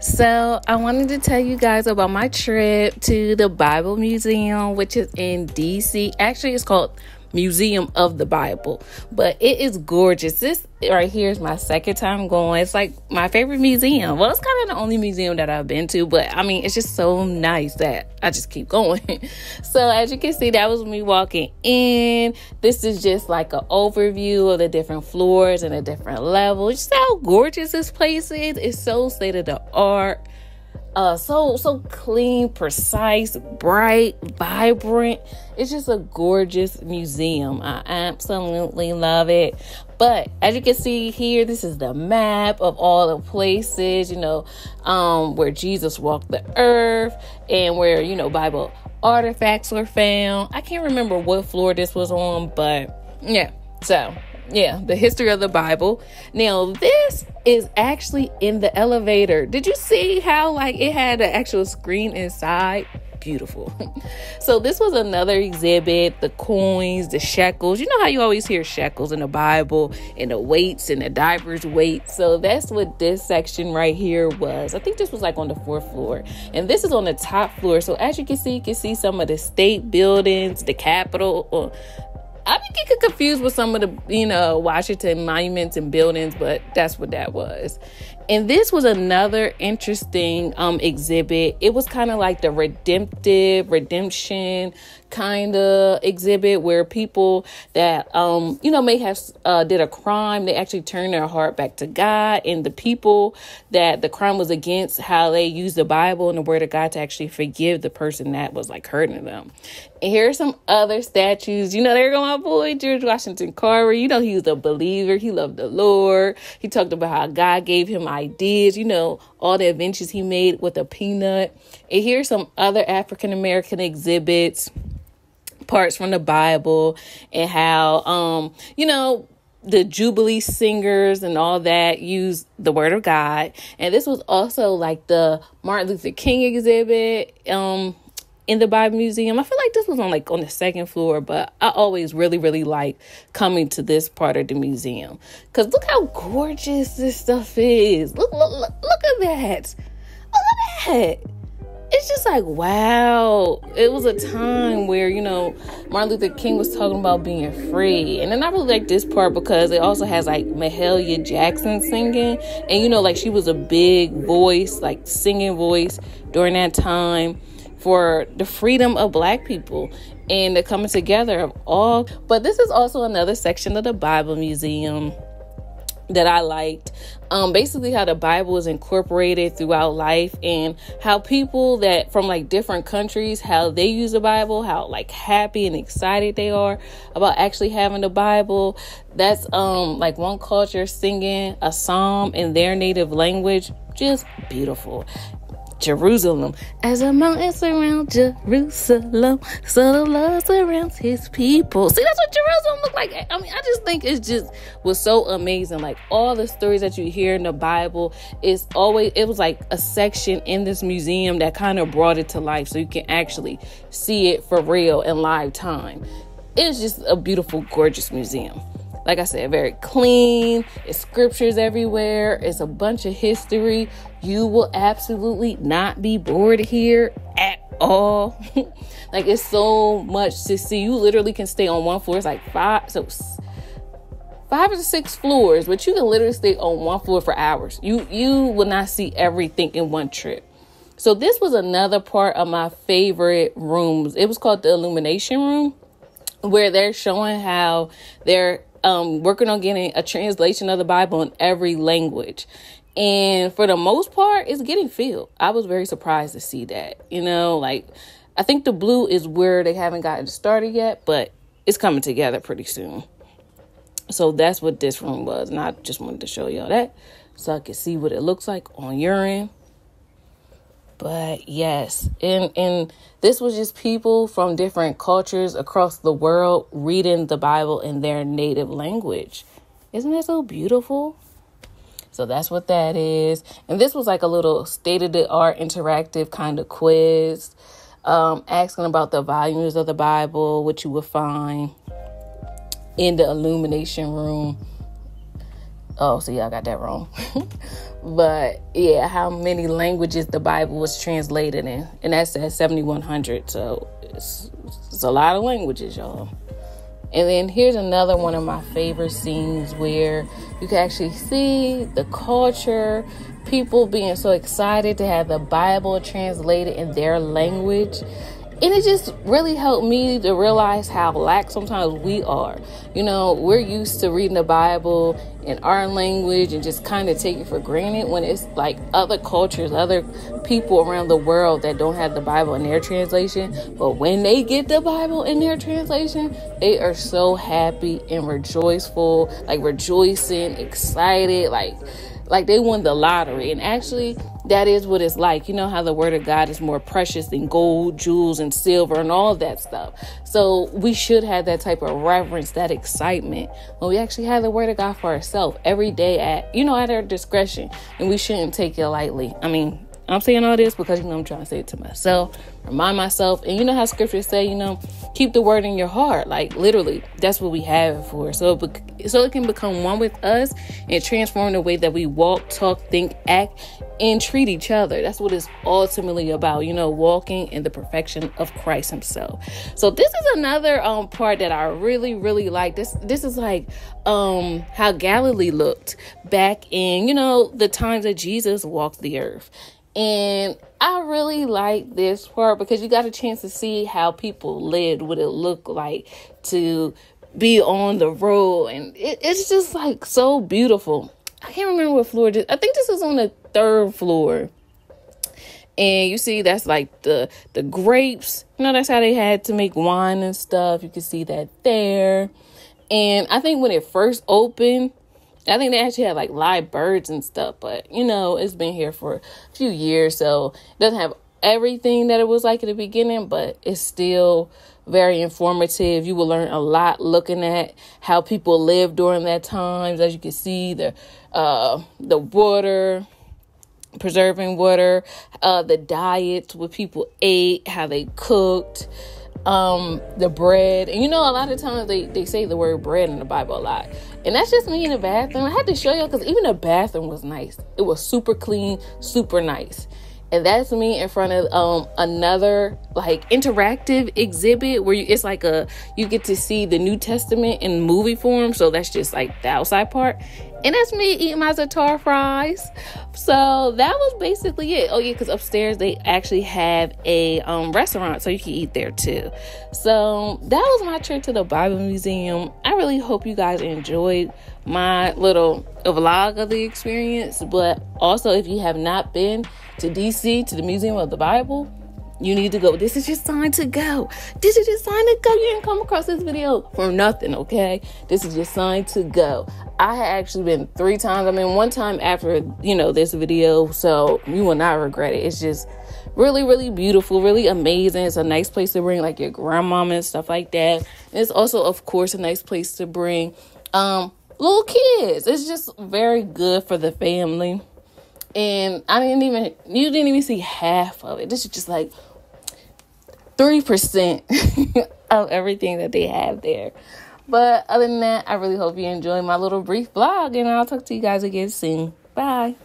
So, I wanted to tell you guys about my trip to the Bible Museum, which is in DC. Actually, it's called Museum of the Bible, but it is gorgeous. This right here is my second time going. It's like my favorite museum. Well, it's kind of the only museum that I've been to, but I mean, it's just so nice that I just keep going. so, as you can see, that was me walking in. This is just like an overview of the different floors and the different levels. Just how gorgeous this place is. It's so state of the art uh so so clean precise bright vibrant. It's just a gorgeous museum. I absolutely love it. But as you can see here this is the map of all the places you know um where jesus walked the earth and where you know bible artifacts were found. I can't remember what floor this was on but yeah so yeah, the history of the Bible. Now, this is actually in the elevator. Did you see how like it had an actual screen inside? Beautiful. so this was another exhibit, the coins, the shekels. You know how you always hear shekels in the Bible and the weights and the divers weights. So that's what this section right here was. I think this was like on the fourth floor. And this is on the top floor. So as you can see, you can see some of the state buildings, the Capitol, uh, uh, I be getting confused with some of the, you know, Washington monuments and buildings, but that's what that was. And this was another interesting um, exhibit. It was kind of like the redemptive, redemption kind of exhibit where people that, um, you know, may have uh, did a crime, they actually turn their heart back to God. And the people that the crime was against, how they use the Bible and the Word of God to actually forgive the person that was like hurting them. And here are some other statues. You know, there go my boy George Washington Carver. You know, he was a believer. He loved the Lord. He talked about how God gave him ideas, you know, all the adventures he made with a peanut. And here's some other African American exhibits, parts from the Bible, and how, um, you know, the Jubilee singers and all that use the word of God. And this was also like the Martin Luther King exhibit. Um, in the Bible Museum. I feel like this was on like on the second floor, but I always really, really like coming to this part of the museum. Cause look how gorgeous this stuff is. Look, look, look, look at that. Look at that. It's just like wow. It was a time where, you know, Martin Luther King was talking about being free. And then I really like this part because it also has like Mahalia Jackson singing. And you know, like she was a big voice, like singing voice during that time for the freedom of black people and the coming together of all. But this is also another section of the Bible Museum that I liked. Um, basically, how the Bible is incorporated throughout life and how people that from like different countries, how they use the Bible, how like happy and excited they are about actually having the Bible. That's um like one culture singing a psalm in their native language. Just beautiful. Jerusalem. As a mountain surrounds Jerusalem, so the Lord surrounds his people. See, that's what Jerusalem looked like. I mean, I just think it's just was so amazing. Like all the stories that you hear in the Bible is always it was like a section in this museum that kind of brought it to life so you can actually see it for real in live time. It's just a beautiful, gorgeous museum like I said, very clean. It's scriptures everywhere. It's a bunch of history. You will absolutely not be bored here at all. like it's so much to see. You literally can stay on one floor. It's like five, so five or six floors, but you can literally stay on one floor for hours. You you will not see everything in one trip. So this was another part of my favorite rooms. It was called the illumination room where they're showing how they're um, working on getting a translation of the Bible in every language. And for the most part, it's getting filled. I was very surprised to see that. You know, like I think the blue is where they haven't gotten started yet, but it's coming together pretty soon. So that's what this room was. And I just wanted to show y'all that so I could see what it looks like on your end. But yes, and and this was just people from different cultures across the world reading the Bible in their native language. Isn't that so beautiful? So that's what that is. And this was like a little state of the art interactive kind of quiz, um, asking about the volumes of the Bible, which you would find in the illumination room. Oh, see, I got that wrong. but yeah, how many languages the Bible was translated in, and that's at 7,100. So it's, it's a lot of languages, y'all. And then here's another one of my favorite scenes where you can actually see the culture, people being so excited to have the Bible translated in their language and it just really helped me to realize how lax sometimes we are. You know, we're used to reading the Bible in our language and just kind of take it for granted when it's like other cultures, other people around the world that don't have the Bible in their translation. But when they get the Bible in their translation, they are so happy and rejoiceful, like rejoicing, excited, like like they won the lottery. And actually, that is what it's like. You know how the word of God is more precious than gold, jewels, and silver, and all that stuff. So we should have that type of reverence, that excitement when we actually have the word of God for ourselves every day at, you know, at our discretion. And we shouldn't take it lightly. I mean, I'm saying all this because you know I'm trying to say it to myself, remind myself, and you know how scriptures say, you know, keep the word in your heart. Like literally, that's what we have it for. So, so it can become one with us and transform the way that we walk, talk, think, act, and treat each other. That's what it's ultimately about. You know, walking in the perfection of Christ Himself. So this is another um part that I really, really like. This this is like um how Galilee looked back in you know the times that Jesus walked the earth and I really like this part because you got a chance to see how people lived, what it looked like to be on the road. And it, it's just like so beautiful. I can't remember what floor this, I think this is on the third floor. And you see that's like the the grapes. You know, that's how they had to make wine and stuff. You can see that there. And I think when it first opened, I think they actually had like live birds and stuff, but you know, it's been here for a few years, so it doesn't have everything that it was like in the beginning, but it's still very informative. You will learn a lot looking at how people lived during that times. As you can see, the uh, the water, preserving water, uh, the diets, what people ate, how they cooked um the bread. And you know a lot of times they they say the word bread in the bible a lot. And that's just me in the bathroom. I had to show y'all because even the bathroom was nice. It was super clean super nice and that's me in front of um another like interactive exhibit where you it's like a you get to see the new testament in movie form. So that's just like the outside part. And that's me eating my zatar fries. So that was basically it. Oh yeah because upstairs they actually have a um, restaurant so you can eat there too. So that was my trip to the bible museum. I really hope you guys enjoyed my little vlog of the experience but also if you have not been to dc to the museum of the bible you need to go. This is your sign to go. This is your sign to go. You didn't come across this video for nothing, okay? This is your sign to go. I had actually been three times. I mean, one time after, you know, this video, so you will not regret it. It's just really, really beautiful, really amazing. It's a nice place to bring like your grandmama and stuff like that. And it's also, of course, a nice place to bring um little kids. It's just very good for the family. And I didn't even you didn't even see half of it. This is just like 3% of everything that they have there. But other than that, I really hope you enjoy my little brief vlog, and I'll talk to you guys again soon. Bye.